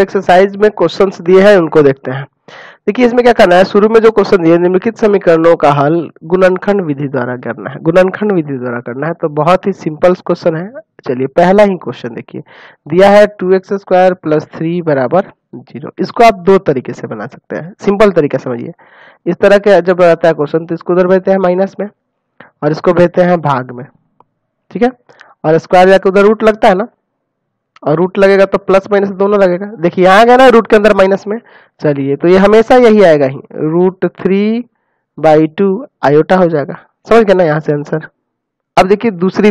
Exercise में questions दिए हैं, उनको देखते हैं। देखिए, इसमें क्या करना है? शुरू में जो क्वेश्चन दिए, निम्नलिखित समीकरणों का हल गुणनखंड विधि द्वारा करना है। गुणनखंड विधि द्वारा करना है तो बहुत ही सिंपल क्वेश्चन है। चलिए, पहला ही क्वेश्चन देखिए। दिया है two x square plus three बराबर ज़ीरो इसको आप दो तरीके से बना सकते हैं। सिंपल तरीका समझिए। इस तरह के जब आता है क्वेश्चन तो इसको उधर भेजते हैं माइनस में, और इसको भेजते हैं भाग में। ठीक है? और स्क्वायर जाकर उधर रूट लगता है ना? और रूट लगेगा तो प्लस माइनस दोनों लगेगा। देखिए, यहाँ गया ना रूट के अंदर माइनस में। चलिए तो ये हमेशा यही आएगा ही। Root three by two iota हो जाएगा। समझ गए ना यहाँ से आंसर अब देखिए, दूसरी